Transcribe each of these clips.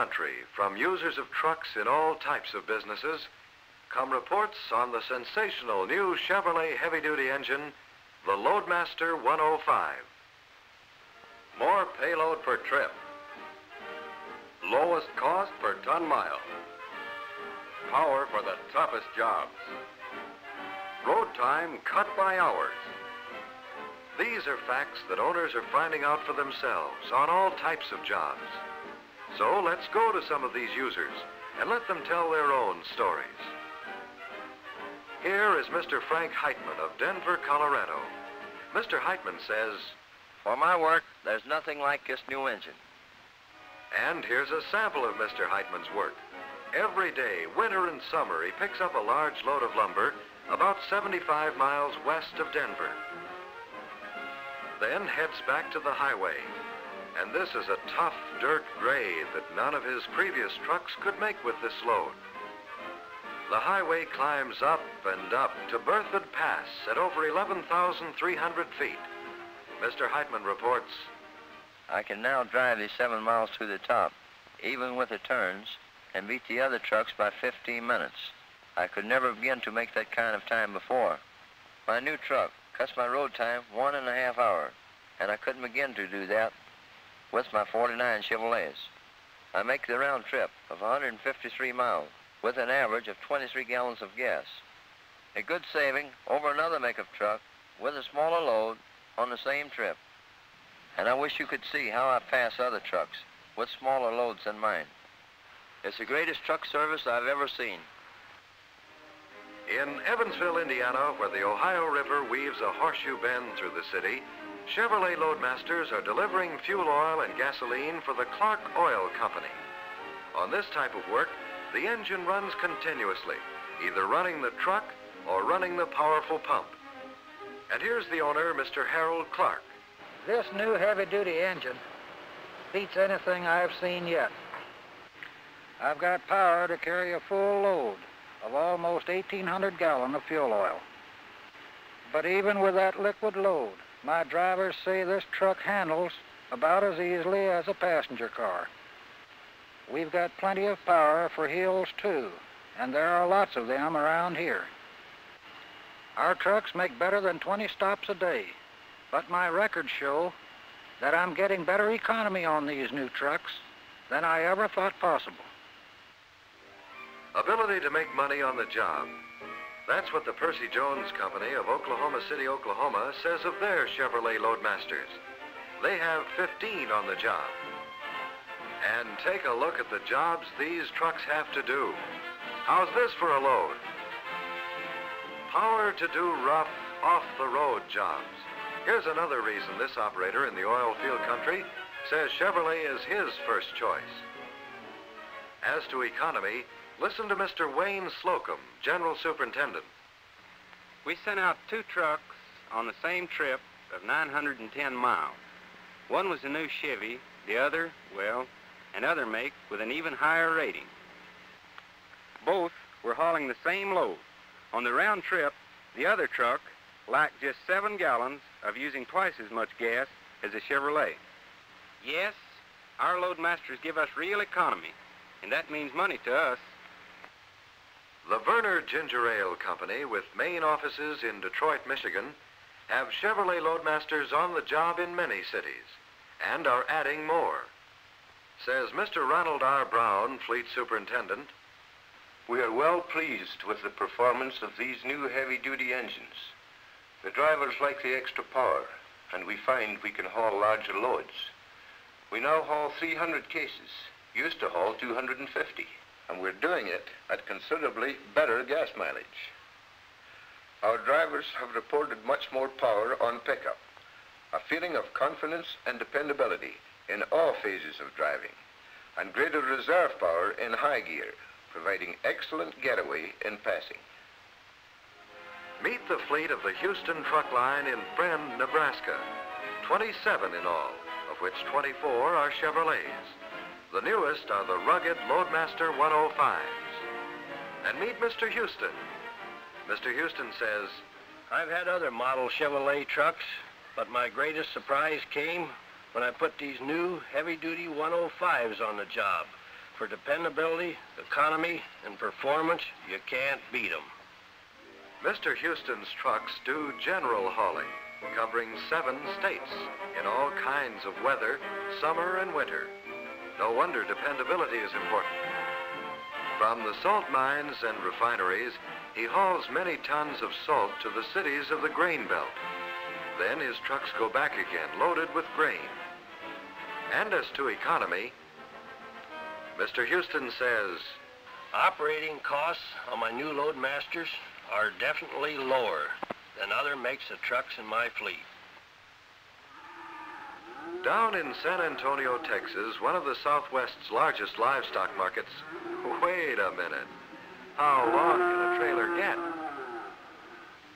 country, from users of trucks in all types of businesses, come reports on the sensational new Chevrolet heavy-duty engine, the Loadmaster 105. More payload per trip. Lowest cost per ton mile. Power for the toughest jobs. Road time cut by hours. These are facts that owners are finding out for themselves on all types of jobs. So let's go to some of these users and let them tell their own stories. Here is Mr. Frank Heitman of Denver, Colorado. Mr. Heitman says, For my work, there's nothing like this new engine. and here's a sample of Mr. Heitman's work. Every day, winter and summer, he picks up a large load of lumber about 75 miles west of Denver. Then heads back to the highway. And this is a tough dirt grade that none of his previous trucks could make with this load. The highway climbs up and up to Berthoud Pass at over 11,300 feet. Mr. Heitman reports, I can now drive these seven miles to the top, even with the turns, and beat the other trucks by 15 minutes. I could never begin to make that kind of time before. My new truck cuts my road time one and a half hour, and I couldn't begin to do that with my 49 Chevrolets. I make the round trip of 153 miles with an average of 23 gallons of gas. A good saving over another makeup truck with a smaller load on the same trip. And I wish you could see how I pass other trucks with smaller loads than mine. It's the greatest truck service I've ever seen. In Evansville, Indiana, where the Ohio River weaves a horseshoe bend through the city, Chevrolet Loadmasters are delivering fuel oil and gasoline for the Clark Oil Company. On this type of work, the engine runs continuously, either running the truck or running the powerful pump. And here's the owner, Mr. Harold Clark. This new heavy-duty engine beats anything I've seen yet. I've got power to carry a full load of almost 1,800 gallon of fuel oil. But even with that liquid load, my drivers say this truck handles about as easily as a passenger car. We've got plenty of power for hills too, and there are lots of them around here. Our trucks make better than 20 stops a day, but my records show that I'm getting better economy on these new trucks than I ever thought possible. Ability to make money on the job. That's what the Percy Jones Company of Oklahoma City, Oklahoma says of their Chevrolet Loadmasters. They have 15 on the job. And take a look at the jobs these trucks have to do. How's this for a load? Power to do rough, off-the-road jobs. Here's another reason this operator in the oil field country says Chevrolet is his first choice. As to economy, listen to Mr. Wayne Slocum, General Superintendent. We sent out two trucks on the same trip of 910 miles. One was a new Chevy, the other, well, another make with an even higher rating. Both were hauling the same load. On the round trip, the other truck lacked just seven gallons of using twice as much gas as a Chevrolet. Yes, our loadmasters give us real economy, and that means money to us. The Vernor Ginger Ale Company, with main offices in Detroit, Michigan, have Chevrolet Loadmasters on the job in many cities and are adding more. Says Mr. Ronald R. Brown, Fleet Superintendent, We are well pleased with the performance of these new heavy-duty engines. The drivers like the extra power, and we find we can haul larger loads. We now haul 300 cases, used to haul 250, and we're doing it at considerably better gas mileage. Our drivers have reported much more power on pickup, a feeling of confidence and dependability in all phases of driving, and greater reserve power in high gear, providing excellent getaway in passing. meet the fleet of the Houston Truck Line in Friend, Nebraska. 27 in all, of which 24 are Chevrolets. The newest are the rugged Loadmaster 105s. And meet Mr. Houston. Mr. Houston says, I've had other model Chevrolet trucks, but my greatest surprise came when I put these new heavy-duty 105s on the job. For dependability, economy, and performance, you can't beat 'em. Mr. Houston's trucks do general hauling, covering seven states in all kinds of weather, summer and winter. No wonder dependability is important. From the salt mines and refineries, he hauls many tons of salt to the cities of the grain belt. Then his trucks go back again, loaded with grain. And as to economy, Mr. Houston says, Operating costs on my new Loadmasters are definitely lower than other makes of trucks in my fleet. Down in San Antonio, Texas, one of the Southwest's largest livestock markets. Wait a minute. How long can a trailer get?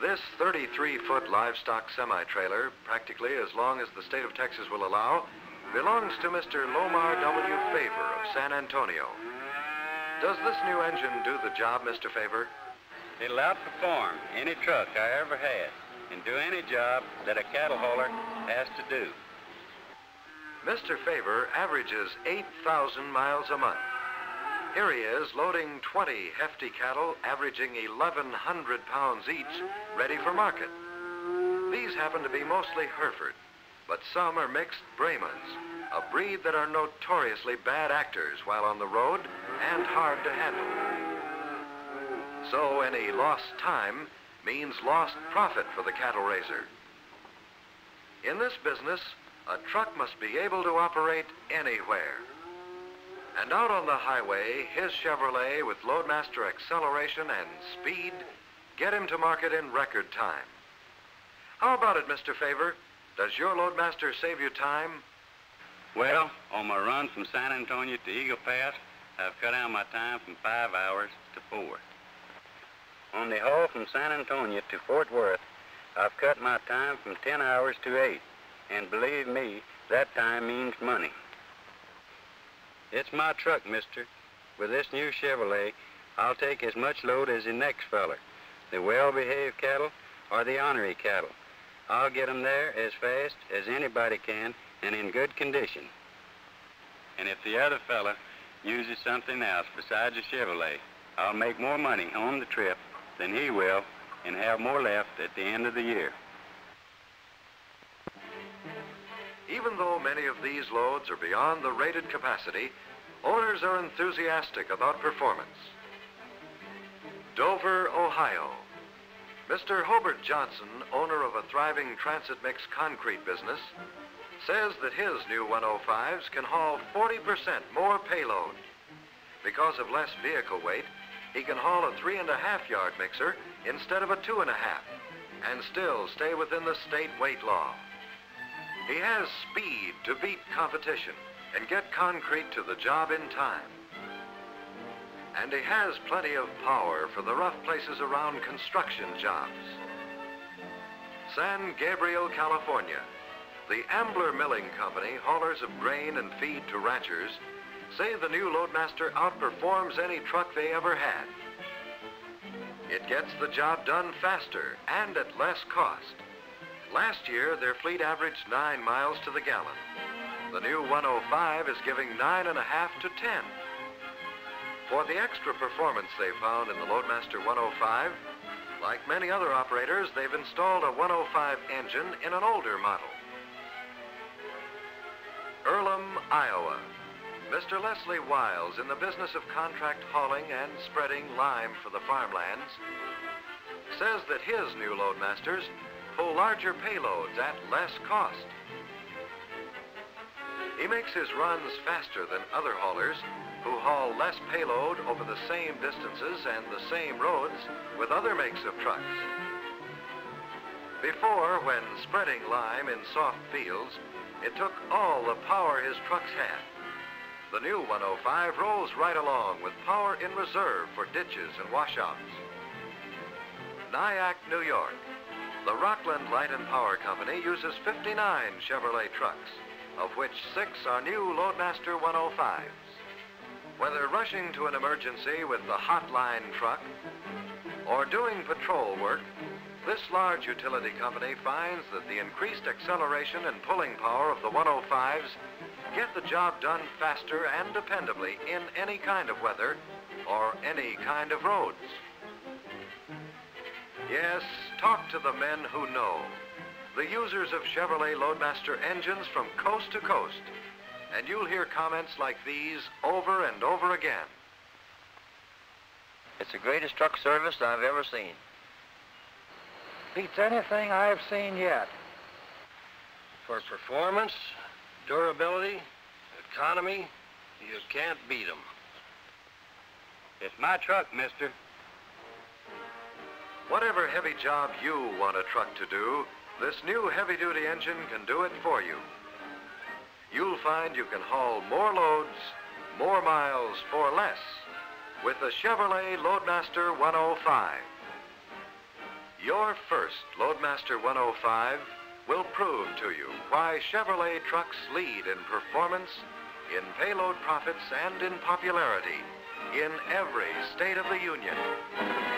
This 33-foot livestock semi-trailer, practically as long as the state of Texas will allow, belongs to Mr. Lomar W. Favor of San Antonio. Does this new engine do the job, Mr. Favor? It'll outperform any truck I ever had and do any job that a cattle hauler has to do. Mr. Favor averages 8,000 miles a month. Here he is loading 20 hefty cattle averaging 1,100 pounds each, ready for market. These happen to be mostly Hereford, but some are mixed Brahmans, a breed that are notoriously bad actors while on the road and hard to handle. So any lost time means lost profit for the cattle raiser. In this business, a truck must be able to operate anywhere. And out on the highway, his Chevrolet with Loadmaster acceleration and speed get him to market in record time. How about it, Mr. Favor? Does your Loadmaster save you time? Well, on my run from San Antonio to Eagle Pass, I've cut down my time from five hours to four. On the haul from San Antonio to Fort Worth, I've cut my time from 10 hours to 8. And believe me, that time means money. It's my truck, mister. With this new Chevrolet, I'll take as much load as the next feller. The well-behaved cattle or the ornery cattle. I'll get 'em there as fast as anybody can and in good condition. And if the other fella uses something else besides a Chevrolet, I'll make more money on the trip than he will and have more left at the end of the year. Even though many of these loads are beyond the rated capacity, owners are enthusiastic about performance. Dover, Ohio. Mr. Hobart Johnson, owner of a thriving transit mix concrete business, says that his new 105s can haul 40% more payload. Because of less vehicle weight, he can haul a three and a half yard mixer instead of a two and a half and still stay within the state weight law. He has speed to beat competition and get concrete to the job in time. And he has plenty of power for the rough places around construction jobs. San Gabriel, California. The Ambler Milling Company, haulers of grain and feed to ranchers, say the new Loadmaster outperforms any truck they ever had. It gets the job done faster and at less cost. Last year, their fleet averaged nine miles to the gallon. The new 105 is giving nine and a half to 10. For the extra performance they found in the Loadmaster 105, like many other operators, they've installed a 105 engine in an older model. Earlham, Iowa. Mr. Leslie Wiles, in the business of contract hauling and spreading lime for the farmlands, says that his new Loadmasters larger payloads at less cost. He makes his runs faster than other haulers who haul less payload over the same distances and the same roads with other makes of trucks. Before, when spreading lime in soft fields, it took all the power his trucks had. The new 105 rolls right along with power in reserve for ditches and washouts. Nyack, New York. The Rockland Light and Power Company uses 59 Chevrolet trucks, of which six are new Loadmaster 105s. Whether rushing to an emergency with the hotline truck or doing patrol work, this large utility company finds that the increased acceleration and pulling power of the 105s Get the job done faster and dependably in any kind of weather or any kind of roads. Yes, talk to the men who know. The users of Chevrolet Loadmaster engines from coast to coast. And you'll hear comments like these over and over again. It's the greatest truck service I've ever seen. Beats anything I've seen yet. For performance, durability, economy, you can't beat 'em. It's my truck, mister. Whatever heavy job you want a truck to do, this new heavy-duty engine can do it for you. You'll find you can haul more loads, more miles for less with the Chevrolet Loadmaster 105. Your first Loadmaster 105 will prove to you why Chevrolet trucks lead in performance, in payload profits, and in popularity in every state of the Union.